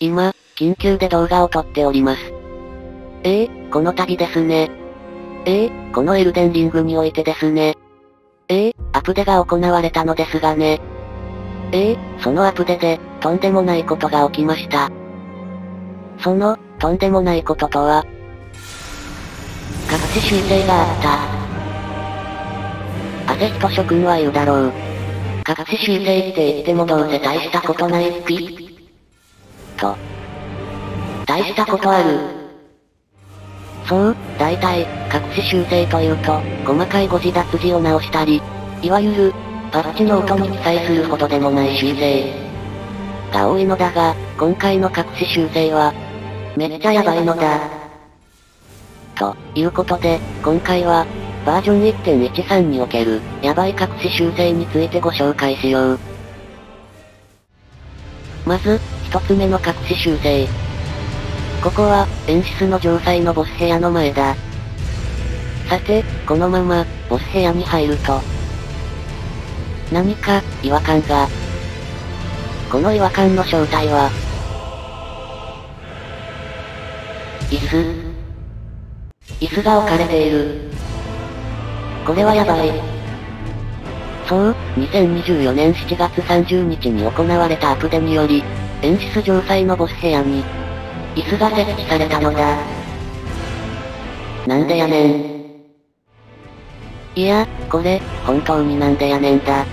今、緊急で動画を撮っております。ええこの度ですね。ええこのエルデンリングにおいてですね。ええアプデが行われたのですがね。ええそのアプデで、とんでもないことが起きました。その、とんでもないこととは、隠し修正があった。アセスト諸君は言うだろう。隠し修正って言ってもどうせ大したことないっぴ。と。大したことある。そう、大体、隠し修正というと、細かい誤字脱字を直したり、いわゆる、パッチノートに記載するほどでもない修正が多いのだが、今回の隠し修正は、めっちゃやばいのだ。ということで、今回は、バージョン1.13における、やばい隠し修正についてご紹介しよう。まず、一つ目の隠し修正。ここは、演出の城塞のボス部屋の前だ。さて、このまま、ボス部屋に入ると、何か、違和感が。この違和感の正体は、椅子。椅子が置かれている。これはやばい。そう、2024年7月30日に行われたアプデにより、演出城塞のボス部屋に、椅子が設置されたのだ。なんでやねん。いや、これ、本当になんでやねんだ。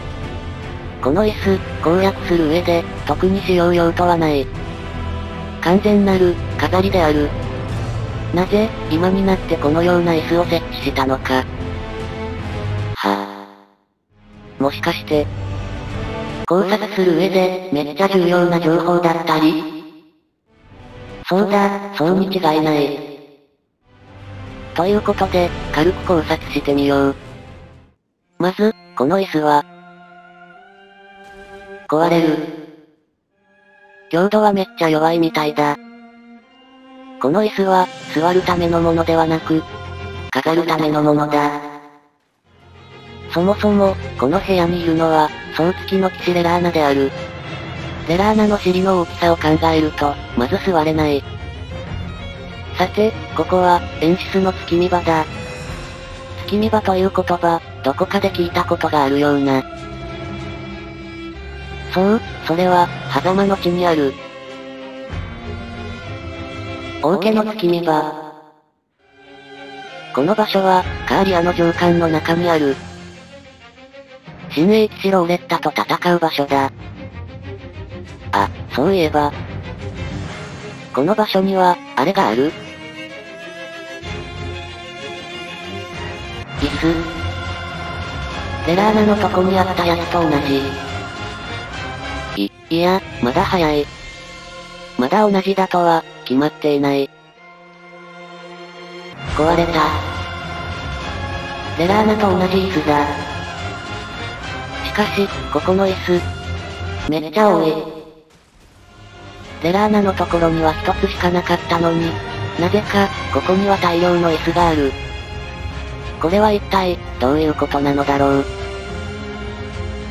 この椅子、攻略する上で、特に使用用途はない。完全なる、飾りである。なぜ、今になってこのような椅子を設置したのか。はぁ。もしかして、考察する上で、めっちゃ重要な情報だったりそうだ、そうに違いない。ということで、軽く考察してみよう。まず、この椅子は、壊れる。強度はめっちゃ弱いみたいだ。この椅子は、座るためのものではなく、飾るためのものだ。そもそも、この部屋にいるのは、総付きの騎士レラーナである。レラーナの尻の大きさを考えると、まず座れない。さて、ここは、演出の月見場だ。月見場という言葉、どこかで聞いたことがあるような。そう、それは、狭間の地にある。王家の月見場。この場所は、カーリアの上官の中にある。新英騎士ローレッタと戦う場所だ。あ、そういえば。この場所には、あれがある椅子。レラーナのとこにあったやつと同じ。い、いや、まだ早い。まだ同じだとは、決まっていない。壊れた。レラーナと同じ椅子だ。しかし、ここの椅子、めっちゃ多い。レラーナのところには一つしかなかったのに、なぜか、ここには大量の S がある。これは一体、どういうことなのだろう。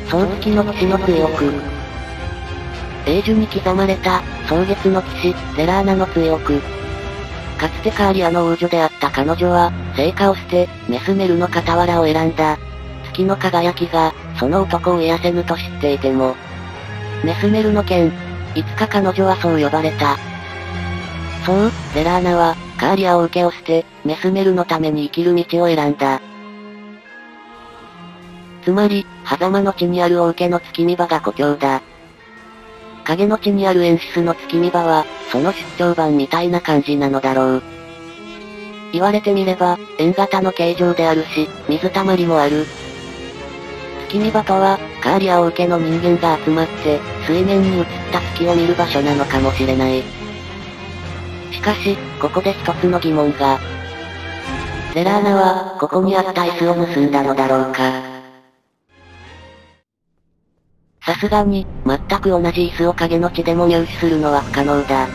総付きの騎士の強く。英樹に刻まれた、蒼月の騎士、レラーナの強く。かつてカーリアの王女であった彼女は、成果を捨て、メスメルの傍らを選んだ。月の輝きが、その男を癒せぬと知っていても。メスメルの剣、いつか彼女はそう呼ばれた。そう、レラーナは、カーリアを受けを捨て、メスメルのために生きる道を選んだ。つまり、狭間の地にある王家の月見場が故郷だ。影の地にある演出の月見場は、その出張版みたいな感じなのだろう。言われてみれば、円型の形状であるし、水たまりもある。月見場とは、カーリア王家の人間が集まって、水面に映った月を見る場所なのかもしれない。しかし、ここで一つの疑問が。レラーナは、ここにあった椅子を盗んだのだろうか。さすがに、全く同じ椅子を影の地でも入手するのは不可能だ。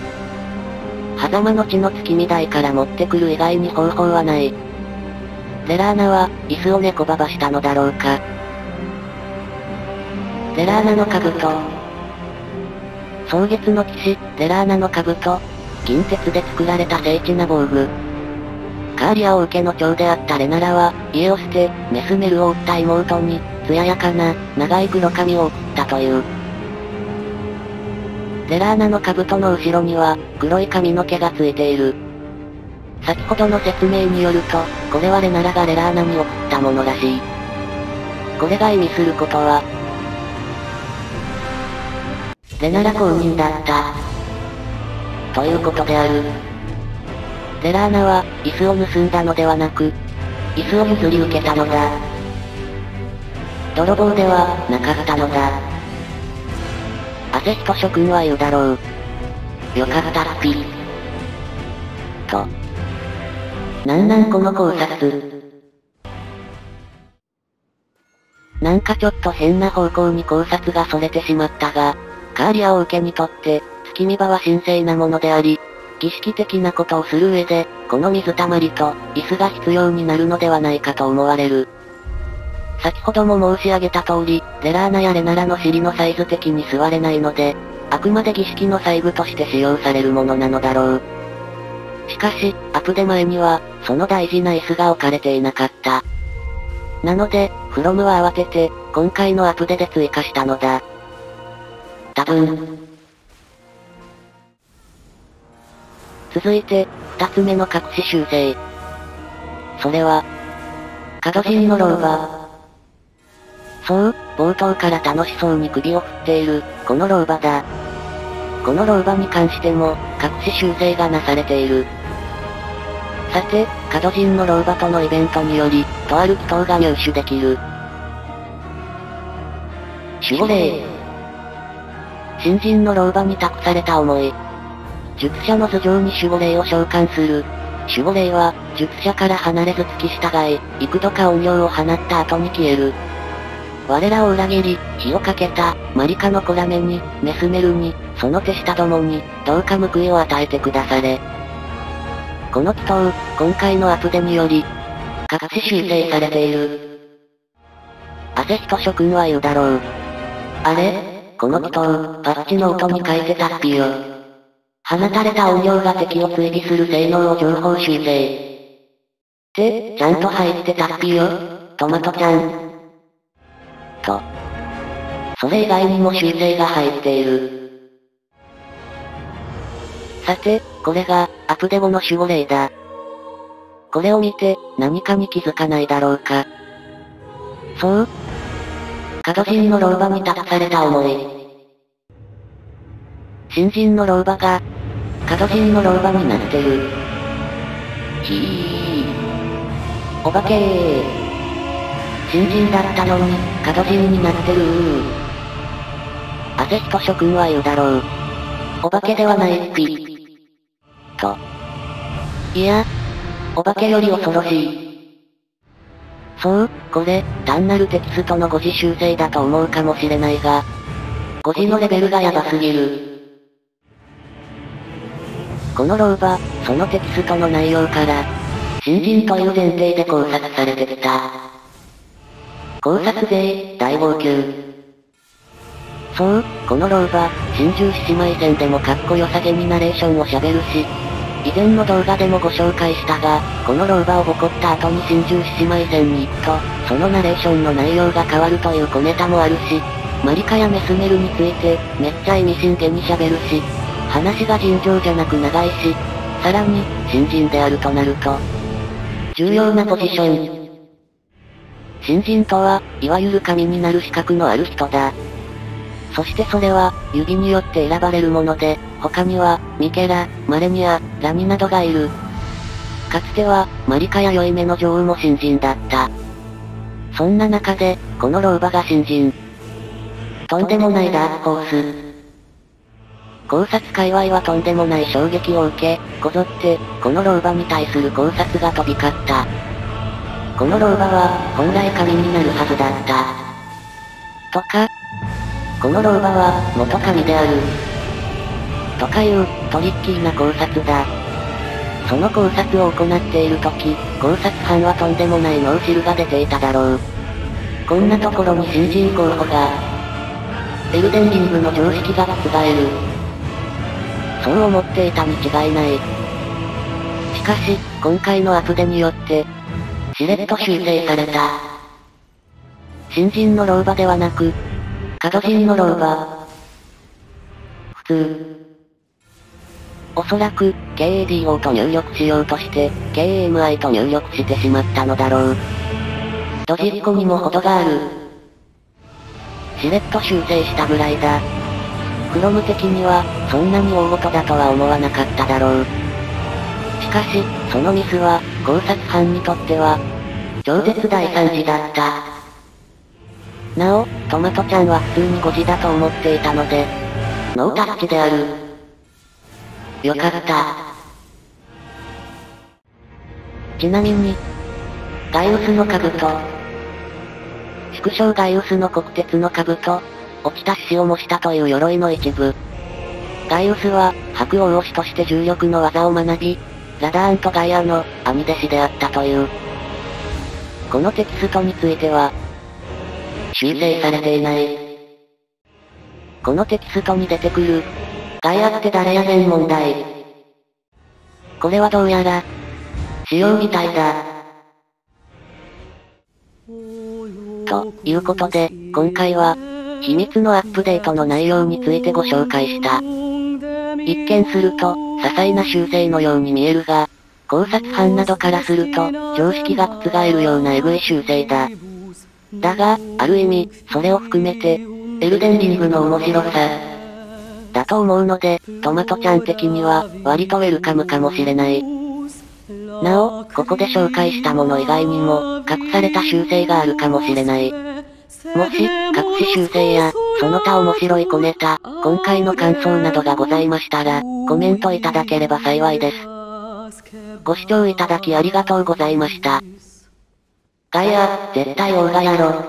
狭間の地の月見台から持ってくる以外に方法はない。レラーナは、椅子を猫ばばしたのだろうか。レラーナの兜。蒼月の騎士、レラーナの兜、近鉄で作られた精緻な防具。カーリアを受けの長であったレナラは、家を捨て、メスメルを撃った妹に、艶やかな、長い黒髪を送ったという。レラーナの兜の後ろには、黒い髪の毛がついている。先ほどの説明によると、これはレナラがレラーナに送ったものらしい。これが意味することは、レナラ公認だった。ということである。レラーナは、椅子を盗んだのではなく、椅子を譲り受けたのだ。泥棒では、なかったのだ。汗人諸君は言うだろう。よかったっぴ。と。なんなんこの考察。なんかちょっと変な方向に考察がそれてしまったが、カーリアを受けにとって、月見場は神聖なものであり、儀式的なことをする上で、この水たまりと、椅子が必要になるのではないかと思われる。先ほども申し上げた通り、レラーナやレナラの尻のサイズ的に座れないので、あくまで儀式の細部として使用されるものなのだろう。しかし、アプデ前には、その大事な椅子が置かれていなかった。なので、フロムは慌てて、今回のアプデで追加したのだ。多分。続いて、二つ目の隠し修正。それは、角人の老婆。そう、冒頭から楽しそうに首を振っている、この老婆だ。この老婆に関しても、隠し修正がなされている。さて、角人の老婆とのイベントにより、とある祈祷が入手できる。守護霊。新人の老婆に託された思い。術者の頭上に守護霊を召喚する。守護霊は、術者から離れず突き従い、幾度か音量を放った後に消える。我らを裏切り、火をかけた、マリカのコラメに、メスメルに、その手下どもに、どうか報いを与えてくだされ。この祈祷、今回のアプデにより、隠し修正されている。汗人諸君は言うだろう。あれ？この祈祷、パッチの音に書いてたっぴよ。放たれた音量が敵を追尾する性能を情報修正。って、ちゃんと入ってたっぴよ。トマトちゃん。と。それ以外にも修正が入っている。さて、これが、アプデ後の守護霊だ。これを見て、何かに気づかないだろうか。そう角人の老婆に託された思い。新人の老婆が、角人の老婆になってる。ひー。お化けー。新人だったのに、角人になってるー。汗人諸君は言うだろう。お化けではないっぴ。と。いや、お化けより恐ろしい。そう、これ、単なるテキストの誤字修正だと思うかもしれないが、誤字のレベルがヤバすぎる。この老婆、そのテキストの内容から、新人という前提で考察されてきた。考察税、大号泣。そう、この老婆、真珠獅子舞戦でもかっこよさげにナレーションを喋るし、以前の動画でもご紹介したが、この老婆を誇った後に真珠獅子舞戦に行くと、そのナレーションの内容が変わるという小ネタもあるし、マリカやメスメルについて、めっちゃ意味深げに喋るし、話が尋常じゃなく長いし、さらに、新人であるとなると、重要なポジション。新人とは、いわゆる神になる資格のある人だ。そしてそれは、指によって選ばれるもので、他には、ミケラ、マレニア、ラミなどがいる。かつては、マリカや良い目の女王も新人だった。そんな中で、この老婆が新人。とんでもないダークホース。考察界隈はとんでもない衝撃を受け、こぞって、この老婆に対する考察が飛び交った。この老婆は、本来神になるはずだった。とか、この老婆は、元神である。とかいう、トリッキーな考察だ。その考察を行っている時、考察班はとんでもない脳汁が出ていただろう。こんなところに新人候補が、エルデンリングの常識が覆る。そう思っていたに違いない。しかし、今回のアップデによって、しれっと修正された。新人の老婆ではなく、角人の老婆。普通。おそらく、KADO と入力しようとして、KMI と入力してしまったのだろう。ドジっ子にも程がある。しれっと修正したぐらいだ。クロム的には、そんなに大事だとは思わなかっただろう。しかし、そのミスは、考察班にとっては、超絶大惨事だった。なお、トマトちゃんは普通に5時だと思っていたので、ノータッチである。よかった。ちなみに、ガイウスの兜。縮小ガイウスの国鉄の兜、落ちた獅子を模したという鎧の一部。ガイウスは、白王推しとして重力の技を学び、ラダーンとガイアの、兄弟子であったという。このテキストについては、修正されていない。このテキストに出てくる、ガイアって誰やねん問題。これはどうやら、仕様みたいだ。ということで、今回は、秘密のアップデートの内容についてご紹介した。一見すると、些細な修正のように見えるが、考察班などからすると、常識が覆るようなエグい修正だ。だが、ある意味、それを含めて、エルデンリングの面白さ、だと思うので、トマトちゃん的には、割とウェルカムかもしれない。なお、ここで紹介したもの以外にも、隠された修正があるかもしれない。もし、隠し修正や、その他面白い小ネタ、今回の感想などがございましたら、コメントいただければ幸いです。ご視聴いただきありがとうございました。ガイア、絶対オーラやろ。